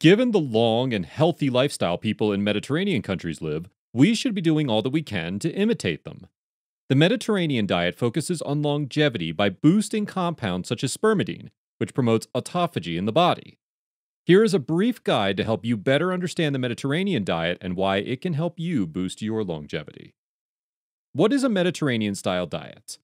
Given the long and healthy lifestyle people in Mediterranean countries live, we should be doing all that we can to imitate them. The Mediterranean diet focuses on longevity by boosting compounds such as spermidine, which promotes autophagy in the body. Here is a brief guide to help you better understand the Mediterranean diet and why it can help you boost your longevity. What is a Mediterranean style diet?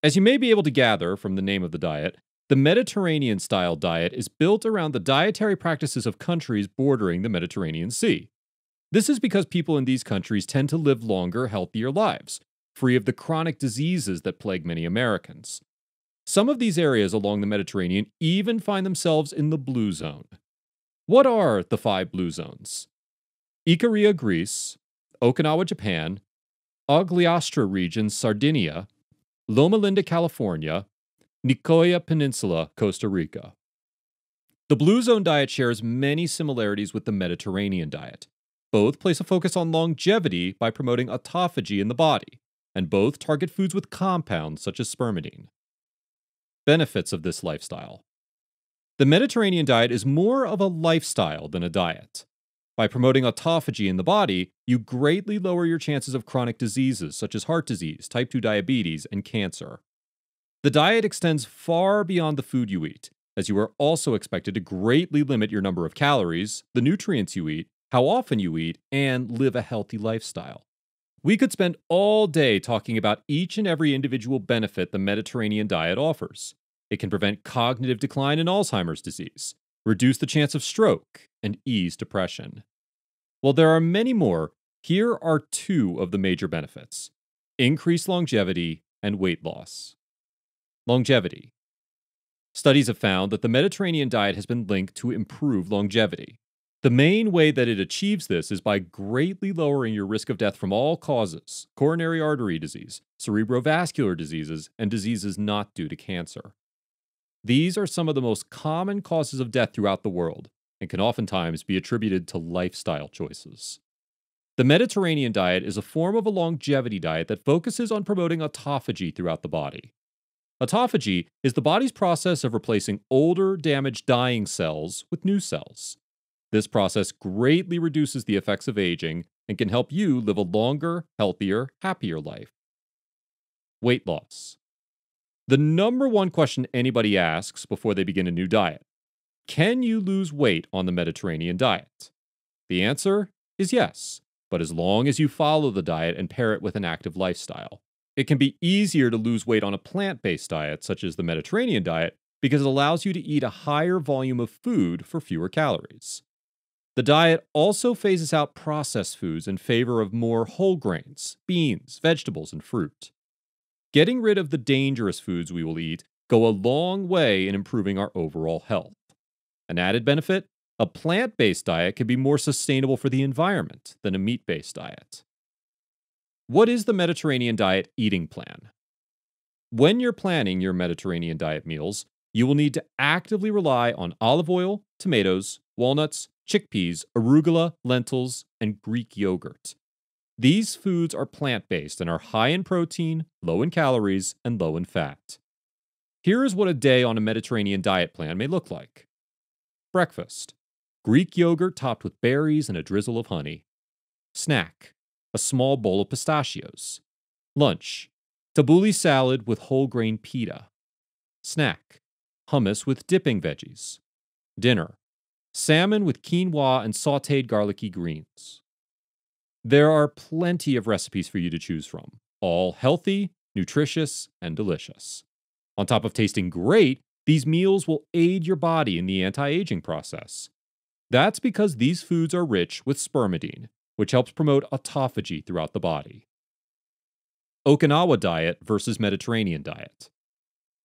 As you may be able to gather from the name of the diet, the Mediterranean style diet is built around the dietary practices of countries bordering the Mediterranean Sea. This is because people in these countries tend to live longer, healthier lives, free of the chronic diseases that plague many Americans. Some of these areas along the Mediterranean even find themselves in the blue zone. What are the five blue zones? Ikaria, Greece, Okinawa, Japan, Ogliastra region, Sardinia, Loma Linda, California, Nicoya Peninsula, Costa Rica. The Blue Zone diet shares many similarities with the Mediterranean diet. Both place a focus on longevity by promoting autophagy in the body, and both target foods with compounds such as spermidine. Benefits of this lifestyle The Mediterranean diet is more of a lifestyle than a diet. By promoting autophagy in the body, you greatly lower your chances of chronic diseases such as heart disease, type 2 diabetes, and cancer. The diet extends far beyond the food you eat, as you are also expected to greatly limit your number of calories, the nutrients you eat, how often you eat, and live a healthy lifestyle. We could spend all day talking about each and every individual benefit the Mediterranean diet offers. It can prevent cognitive decline in Alzheimer's disease, reduce the chance of stroke, and ease depression. While there are many more, here are two of the major benefits increased longevity and weight loss. Longevity. Studies have found that the Mediterranean diet has been linked to improved longevity. The main way that it achieves this is by greatly lowering your risk of death from all causes coronary artery disease, cerebrovascular diseases, and diseases not due to cancer. These are some of the most common causes of death throughout the world and can oftentimes be attributed to lifestyle choices. The Mediterranean diet is a form of a longevity diet that focuses on promoting autophagy throughout the body. Autophagy is the body's process of replacing older, damaged, dying cells with new cells. This process greatly reduces the effects of aging and can help you live a longer, healthier, happier life. Weight loss. The number one question anybody asks before they begin a new diet Can you lose weight on the Mediterranean diet? The answer is yes, but as long as you follow the diet and pair it with an active lifestyle. It can be easier to lose weight on a plant based diet, such as the Mediterranean diet, because it allows you to eat a higher volume of food for fewer calories. The diet also phases out processed foods in favor of more whole grains, beans, vegetables, and fruit. Getting rid of the dangerous foods we will eat go a long way in improving our overall health. An added benefit a plant based diet can be more sustainable for the environment than a meat based diet. What is the Mediterranean diet eating plan? When you're planning your Mediterranean diet meals, you will need to actively rely on olive oil, tomatoes, walnuts, chickpeas, arugula, lentils, and Greek yogurt. These foods are plant based and are high in protein, low in calories, and low in fat. Here is what a day on a Mediterranean diet plan may look like Breakfast Greek yogurt topped with berries and a drizzle of honey. Snack A small bowl of pistachios. Lunch Tabbouleh salad with whole grain pita. Snack Hummus with dipping veggies. Dinner salmon with quinoa and sauteed garlicky greens. There are plenty of recipes for you to choose from, all healthy, nutritious, and delicious. On top of tasting great, these meals will aid your body in the anti aging process. That's because these foods are rich with spermidine, which helps promote autophagy throughout the body. Okinawa diet versus Mediterranean diet.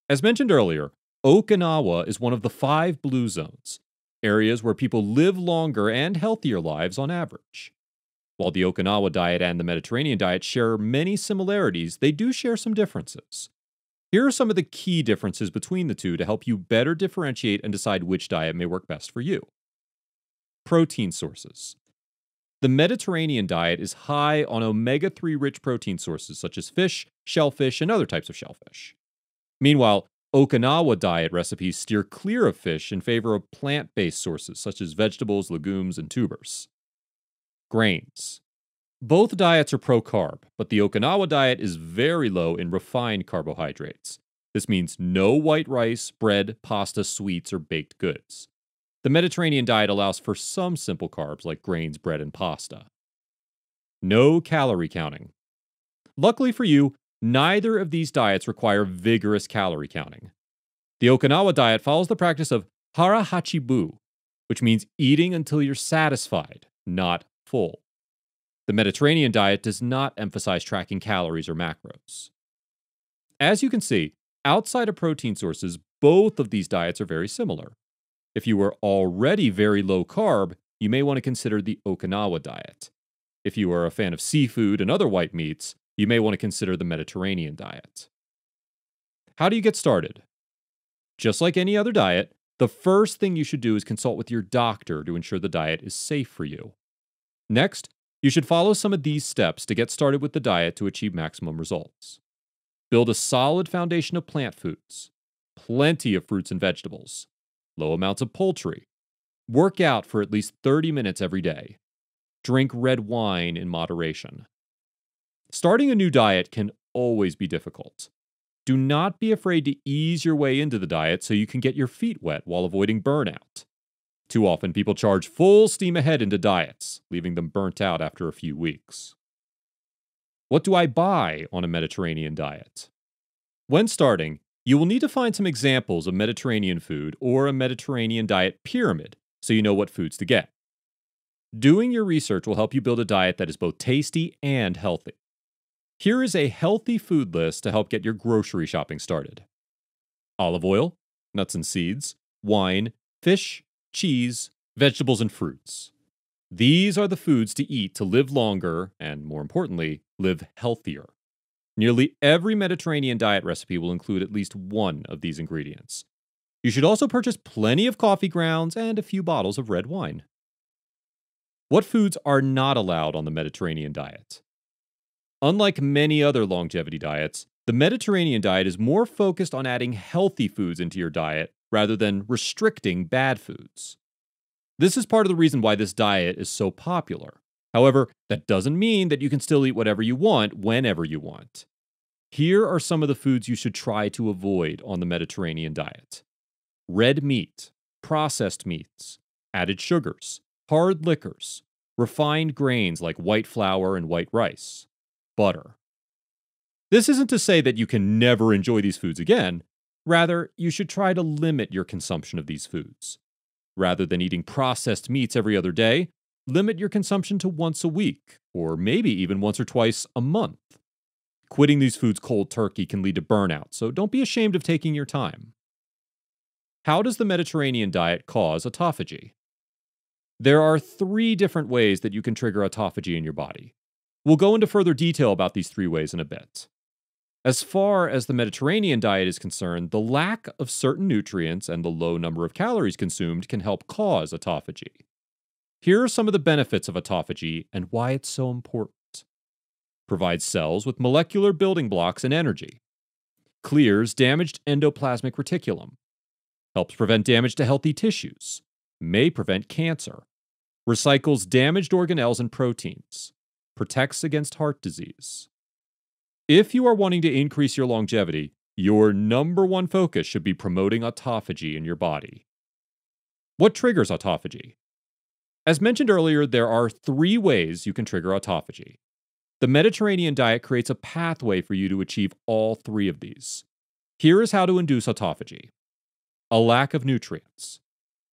As mentioned earlier, Okinawa is one of the five blue zones, areas where people live longer and healthier lives on average. While the Okinawa diet and the Mediterranean diet share many similarities, they do share some differences. Here are some of the key differences between the two to help you better differentiate and decide which diet may work best for you. Protein sources. The Mediterranean diet is high on omega 3 rich protein sources such as fish, shellfish, and other types of shellfish. Meanwhile, Okinawa diet recipes steer clear of fish in favor of plant based sources such as vegetables, legumes, and tubers. Grains. Both diets are pro carb, but the Okinawa diet is very low in refined carbohydrates. This means no white rice, bread, pasta, sweets, or baked goods. The Mediterranean diet allows for some simple carbs like grains, bread, and pasta. No calorie counting. Luckily for you, neither of these diets require vigorous calorie counting. The Okinawa diet follows the practice of hara hachibu, which means eating until you're satisfied, not full. The Mediterranean diet does not emphasize tracking calories or macros. As you can see, outside of protein sources, both of these diets are very similar. If you are already very low carb, you may want to consider the Okinawa diet. If you are a fan of seafood and other white meats, you may want to consider the Mediterranean diet. How do you get started? Just like any other diet, the first thing you should do is consult with your doctor to ensure the diet is safe for you. Next, you should follow some of these steps to get started with the diet to achieve maximum results. Build a solid foundation of plant foods, plenty of fruits and vegetables, low amounts of poultry. Work out for at least 30 minutes every day. Drink red wine in moderation. Starting a new diet can always be difficult. Do not be afraid to ease your way into the diet so you can get your feet wet while avoiding burnout. Too often, people charge full steam ahead into diets, leaving them burnt out after a few weeks. What do I buy on a Mediterranean diet? When starting, you will need to find some examples of Mediterranean food or a Mediterranean diet pyramid so you know what foods to get. Doing your research will help you build a diet that is both tasty and healthy. Here is a healthy food list to help get your grocery shopping started olive oil, nuts and seeds, wine, fish, cheese, vegetables, and fruits. These are the foods to eat to live longer and, more importantly, live healthier. Nearly every Mediterranean diet recipe will include at least one of these ingredients. You should also purchase plenty of coffee grounds and a few bottles of red wine. What foods are not allowed on the Mediterranean diet? Unlike many other longevity diets, the Mediterranean diet is more focused on adding healthy foods into your diet rather than restricting bad foods. This is part of the reason why this diet is so popular. However, that doesn't mean that you can still eat whatever you want whenever you want. Here are some of the foods you should try to avoid on the Mediterranean diet red meat, processed meats, added sugars, hard liquors, refined grains like white flour and white rice, butter. This isn't to say that you can never enjoy these foods again. Rather, you should try to limit your consumption of these foods. Rather than eating processed meats every other day, limit your consumption to once a week, or maybe even once or twice a month. Quitting these foods cold turkey can lead to burnout, so don't be ashamed of taking your time. How does the Mediterranean diet cause autophagy? There are three different ways that you can trigger autophagy in your body. We'll go into further detail about these three ways in a bit. As far as the Mediterranean diet is concerned, the lack of certain nutrients and the low number of calories consumed can help cause autophagy. Here are some of the benefits of autophagy and why it's so important. Provides cells with molecular building blocks and energy. Clears damaged endoplasmic reticulum. Helps prevent damage to healthy tissues. May prevent cancer. Recycles damaged organelles and proteins. Protects against heart disease. If you are wanting to increase your longevity, your number one focus should be promoting autophagy in your body. What triggers autophagy? As mentioned earlier, there are three ways you can trigger autophagy. The Mediterranean diet creates a pathway for you to achieve all three of these. Here is how to induce autophagy a lack of nutrients.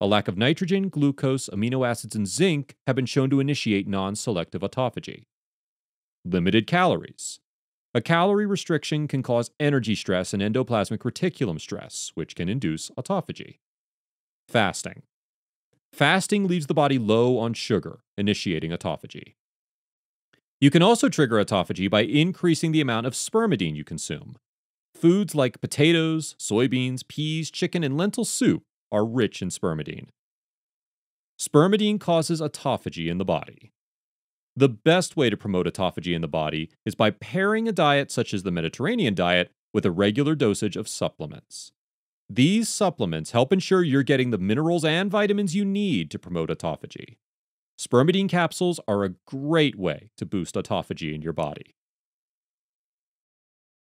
A lack of nitrogen, glucose, amino acids, and zinc have been shown to initiate non selective autophagy. Limited calories. A calorie restriction can cause energy stress and endoplasmic reticulum stress, which can induce autophagy. Fasting. Fasting leaves the body low on sugar, initiating autophagy. You can also trigger autophagy by increasing the amount of spermidine you consume. Foods like potatoes, soybeans, peas, chicken, and lentil soup are rich in spermidine. Spermidine causes autophagy in the body. The best way to promote autophagy in the body is by pairing a diet such as the Mediterranean diet with a regular dosage of supplements. These supplements help ensure you're getting the minerals and vitamins you need to promote autophagy. Spermidine capsules are a great way to boost autophagy in your body.